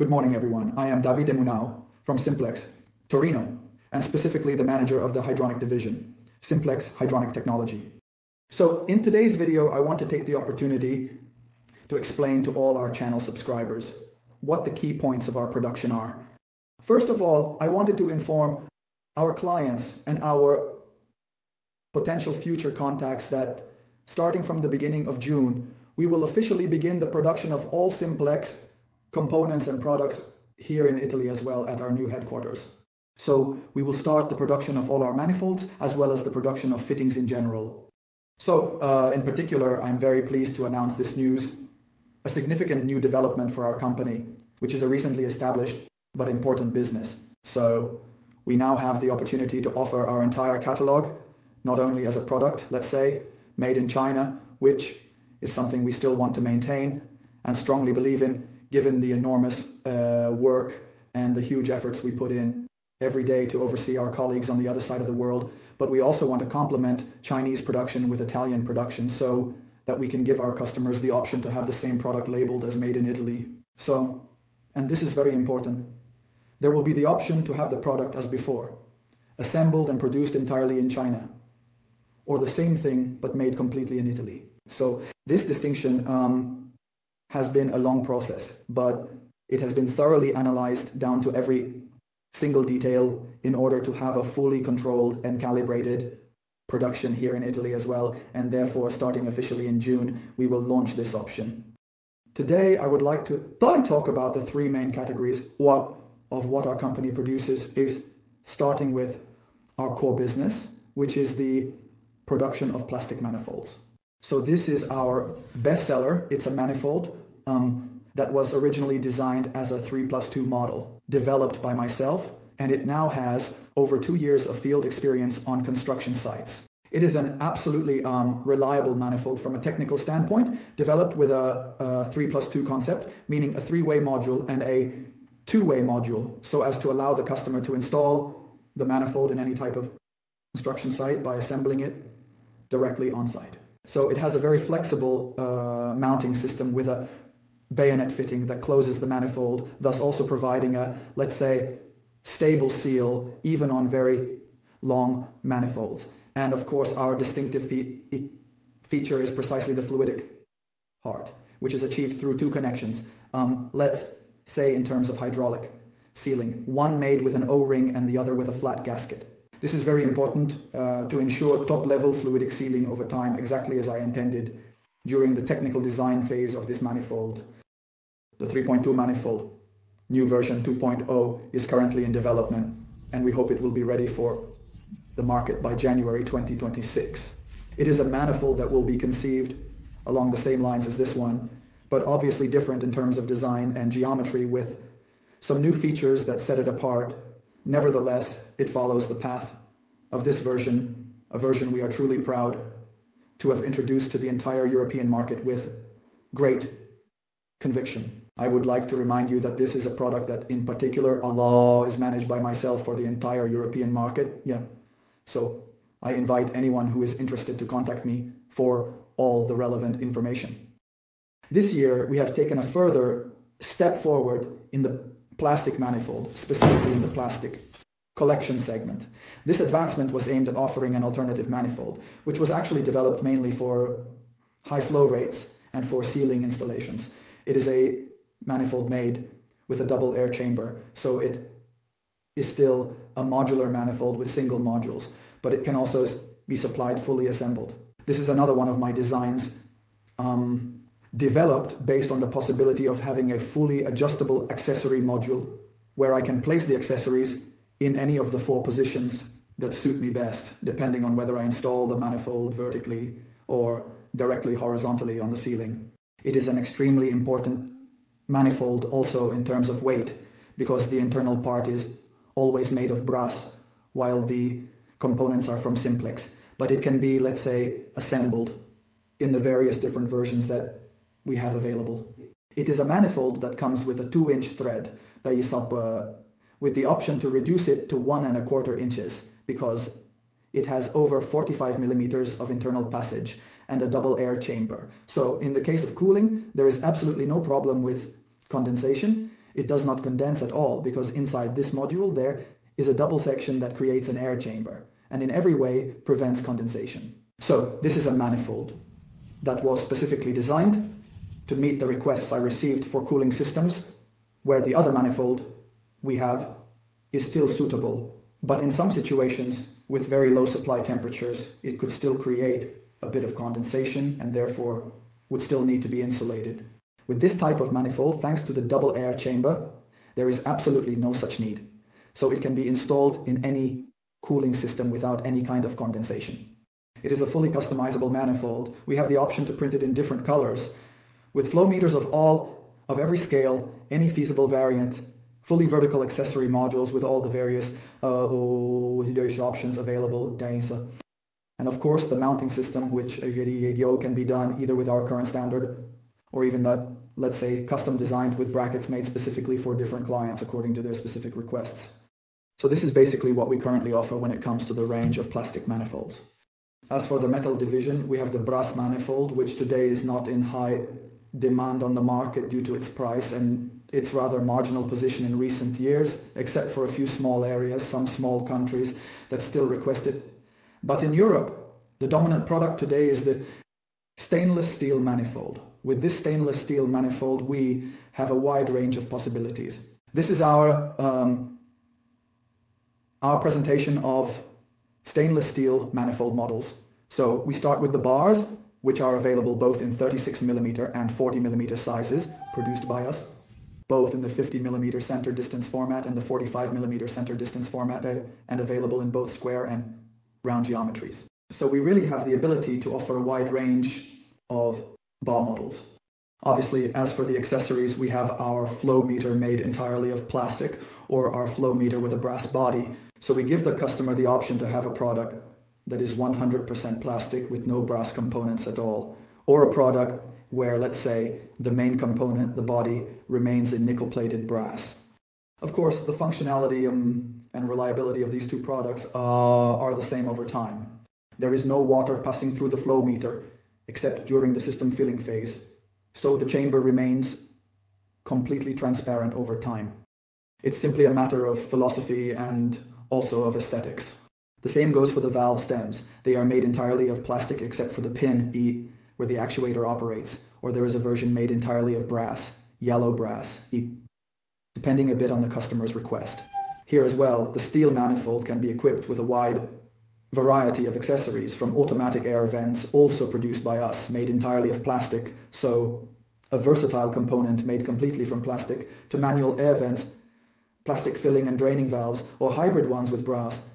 Good morning, everyone. I am Davide Munao from Simplex, Torino, and specifically the manager of the hydronic division, Simplex Hydronic Technology. So in today's video, I want to take the opportunity to explain to all our channel subscribers what the key points of our production are. First of all, I wanted to inform our clients and our potential future contacts that starting from the beginning of June, we will officially begin the production of all Simplex components and products here in Italy as well at our new headquarters. So we will start the production of all our manifolds as well as the production of fittings in general. So uh, in particular, I'm very pleased to announce this news, a significant new development for our company, which is a recently established but important business. So we now have the opportunity to offer our entire catalog, not only as a product, let's say, made in China, which is something we still want to maintain and strongly believe in, given the enormous uh, work and the huge efforts we put in every day to oversee our colleagues on the other side of the world. But we also want to complement Chinese production with Italian production so that we can give our customers the option to have the same product labeled as made in Italy. So, and this is very important, there will be the option to have the product as before, assembled and produced entirely in China, or the same thing but made completely in Italy. So this distinction um, has been a long process, but it has been thoroughly analyzed down to every single detail in order to have a fully controlled and calibrated production here in Italy as well. And therefore, starting officially in June, we will launch this option. Today, I would like to talk about the three main categories what, of what our company produces is starting with our core business, which is the production of plastic manifolds. So this is our bestseller. It's a manifold um, that was originally designed as a 3 plus 2 model, developed by myself, and it now has over two years of field experience on construction sites. It is an absolutely um, reliable manifold from a technical standpoint, developed with a, a 3 plus 2 concept, meaning a three-way module and a two-way module, so as to allow the customer to install the manifold in any type of construction site by assembling it directly on site. So it has a very flexible uh, mounting system with a bayonet fitting that closes the manifold, thus also providing a, let's say, stable seal even on very long manifolds. And of course, our distinctive fe- feature is precisely the fluidic part, which is achieved through two connections. Um, let's say in terms of hydraulic sealing, one made with an O-ring and the other with a flat gasket. This is very important uh, to ensure top-level fluidic sealing over time, exactly as I intended during the technical design phase of this manifold. The 3.2 manifold, new version 2.0, is currently in development, and we hope it will be ready for the market by January 2026. It is a manifold that will be conceived along the same lines as this one, but obviously different in terms of design and geometry with some new features that set it apart. Nevertheless, it follows the path of this version, a version we are truly proud to have introduced to the entire European market with great conviction. I would like to remind you that this is a product that in particular Allah is managed by myself for the entire European market. Yeah. So I invite anyone who is interested to contact me for all the relevant information. This year, we have taken a further step forward in the plastic manifold, specifically in the plastic collection segment. This advancement was aimed at offering an alternative manifold, which was actually developed mainly for high flow rates and for ceiling installations. It is a manifold made with a double air chamber. So it is still a modular manifold with single modules, but it can also be supplied fully assembled. This is another one of my designs um, developed based on the possibility of having a fully adjustable accessory module where I can place the accessories in any of the four positions that suit me best, depending on whether I install the manifold vertically or directly horizontally on the ceiling. It is an extremely important manifold also in terms of weight because the internal part is always made of brass while the components are from simplex. But it can be, let's say, assembled in the various different versions that we have available. It is a manifold that comes with a two inch thread that sub uh, with the option to reduce it to one and a quarter inches because it has over 45 millimeters of internal passage and a double air chamber. So in the case of cooling, there is absolutely no problem with condensation. it does not condense at all because inside this module there is a double section that creates an air chamber and in every way prevents condensation. So this is a manifold that was specifically designed to meet the requests I received for cooling systems where the other manifold we have is still suitable. But in some situations with very low supply temperatures, it could still create a bit of condensation and therefore would still need to be insulated. With this type of manifold, thanks to the double air chamber, there is absolutely no such need. So it can be installed in any cooling system without any kind of condensation. It is a fully customizable manifold. We have the option to print it in different colors. With flow meters of all, of every scale, any feasible variant, fully vertical accessory modules with all the various uh, options available, and of course the mounting system, which can be done either with our current standard or even, uh, let's say, custom designed with brackets made specifically for different clients according to their specific requests. So this is basically what we currently offer when it comes to the range of plastic manifolds. As for the metal division, we have the brass manifold, which today is not in high demand on the market due to its price and its rather marginal position in recent years, except for a few small areas, some small countries that still request it. But in Europe, the dominant product today is the stainless steel manifold. With this stainless steel manifold, we have a wide range of possibilities. This is our um, our presentation of stainless steel manifold models. So we start with the bars, which are available both in 36mm and 40mm sizes, produced by us, both in the 50mm center distance format and the 45mm center distance format, uh, and available in both square and round geometries. So we really have the ability to offer a wide range of bar models. Obviously, as for the accessories, we have our flow meter made entirely of plastic or our flow meter with a brass body, so we give the customer the option to have a product that is 100% plastic with no brass components at all, or a product where, let's say, the main component, the body, remains in nickel-plated brass. Of course, the functionality um, and reliability of these two products uh, are the same over time. There is no water passing through the flow meter, except during the system filling phase, so the chamber remains completely transparent over time. It's simply a matter of philosophy and also of aesthetics. The same goes for the valve stems. They are made entirely of plastic except for the pin E where the actuator operates, or there is a version made entirely of brass, yellow brass, e, depending a bit on the customer's request. Here as well, the steel manifold can be equipped with a wide variety of accessories from automatic air vents also produced by us, made entirely of plastic, so a versatile component made completely from plastic, to manual air vents plastic filling and draining valves, or hybrid ones with brass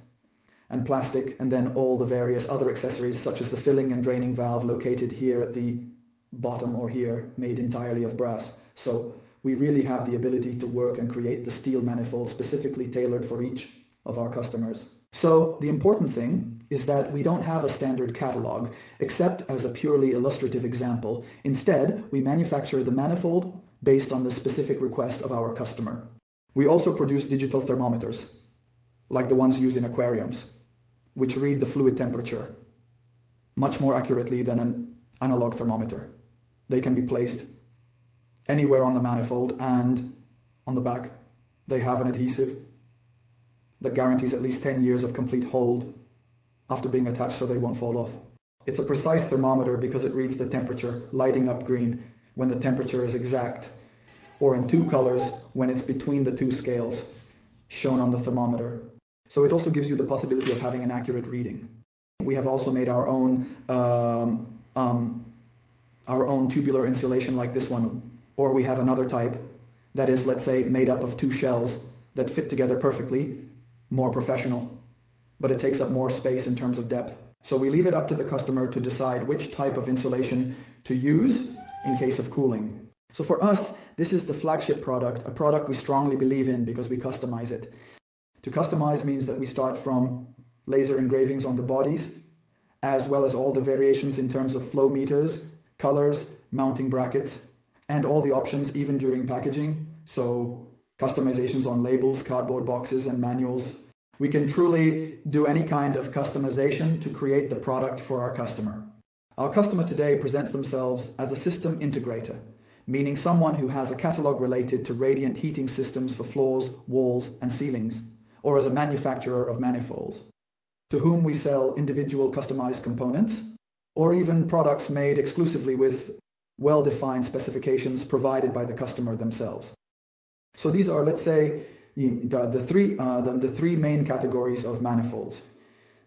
and plastic, and then all the various other accessories such as the filling and draining valve located here at the bottom or here, made entirely of brass. So we really have the ability to work and create the steel manifold specifically tailored for each of our customers. So the important thing is that we don't have a standard catalog, except as a purely illustrative example. Instead, we manufacture the manifold based on the specific request of our customer. We also produce digital thermometers, like the ones used in aquariums, which read the fluid temperature much more accurately than an analog thermometer. They can be placed anywhere on the manifold and on the back they have an adhesive that guarantees at least 10 years of complete hold after being attached so they won't fall off. It's a precise thermometer because it reads the temperature lighting up green when the temperature is exact or in two colors when it's between the two scales shown on the thermometer. So it also gives you the possibility of having an accurate reading. We have also made our own um, um, our own tubular insulation like this one, or we have another type that is, let's say, made up of two shells that fit together perfectly, more professional, but it takes up more space in terms of depth. So we leave it up to the customer to decide which type of insulation to use in case of cooling. So for us, this is the flagship product, a product we strongly believe in because we customize it. To customize means that we start from laser engravings on the bodies, as well as all the variations in terms of flow meters, colors, mounting brackets, and all the options even during packaging. So customizations on labels, cardboard boxes, and manuals. We can truly do any kind of customization to create the product for our customer. Our customer today presents themselves as a system integrator meaning someone who has a catalog related to radiant heating systems for floors, walls, and ceilings, or as a manufacturer of manifolds, to whom we sell individual customized components, or even products made exclusively with well-defined specifications provided by the customer themselves. So these are, let's say, the, three, uh, the, the three main categories of manifolds,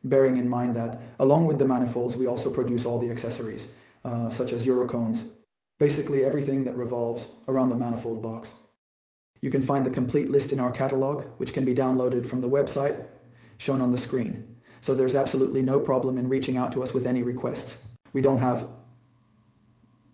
bearing in mind that along with the manifolds, we also produce all the accessories, uh, such as Eurocones, basically everything that revolves around the manifold box. You can find the complete list in our catalog, which can be downloaded from the website shown on the screen. So there's absolutely no problem in reaching out to us with any requests. We don't have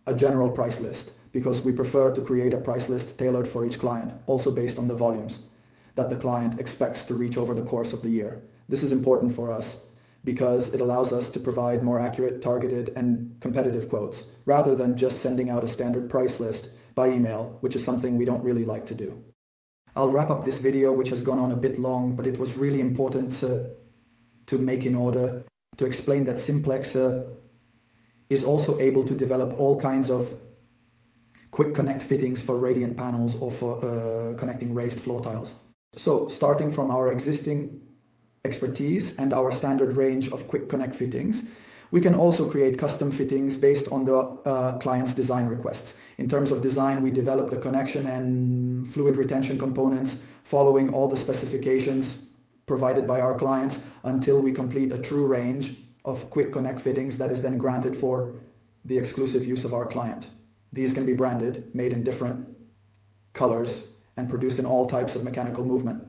a general price list because we prefer to create a price list tailored for each client, also based on the volumes that the client expects to reach over the course of the year. This is important for us because it allows us to provide more accurate, targeted, and competitive quotes rather than just sending out a standard price list by email, which is something we don't really like to do. I'll wrap up this video, which has gone on a bit long, but it was really important to, to make in order to explain that Simplex is also able to develop all kinds of quick connect fittings for radiant panels or for uh, connecting raised floor tiles. So starting from our existing expertise and our standard range of quick connect fittings, we can also create custom fittings based on the uh, client's design requests. In terms of design, we develop the connection and fluid retention components following all the specifications provided by our clients until we complete a true range of quick connect fittings that is then granted for the exclusive use of our client. These can be branded, made in different colors, and produced in all types of mechanical movement.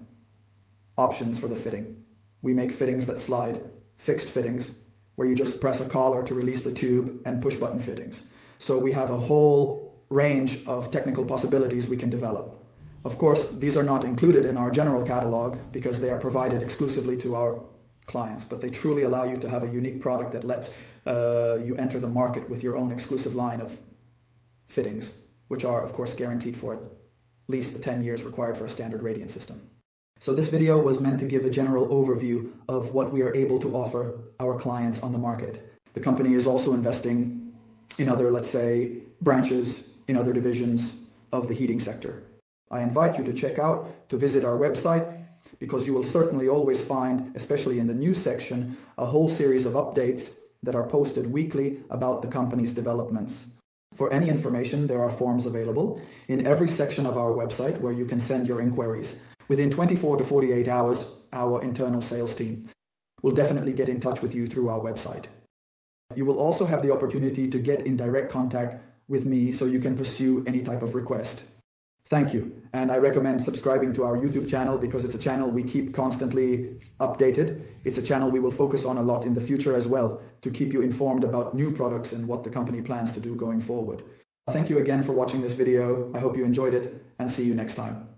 Options for the fitting. We make fittings that slide, fixed fittings, where you just press a collar to release the tube, and push button fittings. So we have a whole range of technical possibilities we can develop. Of course, these are not included in our general catalog because they are provided exclusively to our clients, but they truly allow you to have a unique product that lets uh, you enter the market with your own exclusive line of fittings, which are, of course, guaranteed for at least the 10 years required for a standard radiant system. So this video was meant to give a general overview of what we are able to offer our clients on the market. The company is also investing in other, let's say, branches in other divisions of the heating sector. I invite you to check out, to visit our website, because you will certainly always find, especially in the news section, a whole series of updates that are posted weekly about the company's developments. For any information, there are forms available in every section of our website where you can send your inquiries. Within 24 to 48 hours, our internal sales team will definitely get in touch with you through our website. You will also have the opportunity to get in direct contact with me so you can pursue any type of request. Thank you. And I recommend subscribing to our YouTube channel because it's a channel we keep constantly updated. It's a channel we will focus on a lot in the future as well to keep you informed about new products and what the company plans to do going forward. Thank you again for watching this video. I hope you enjoyed it and see you next time.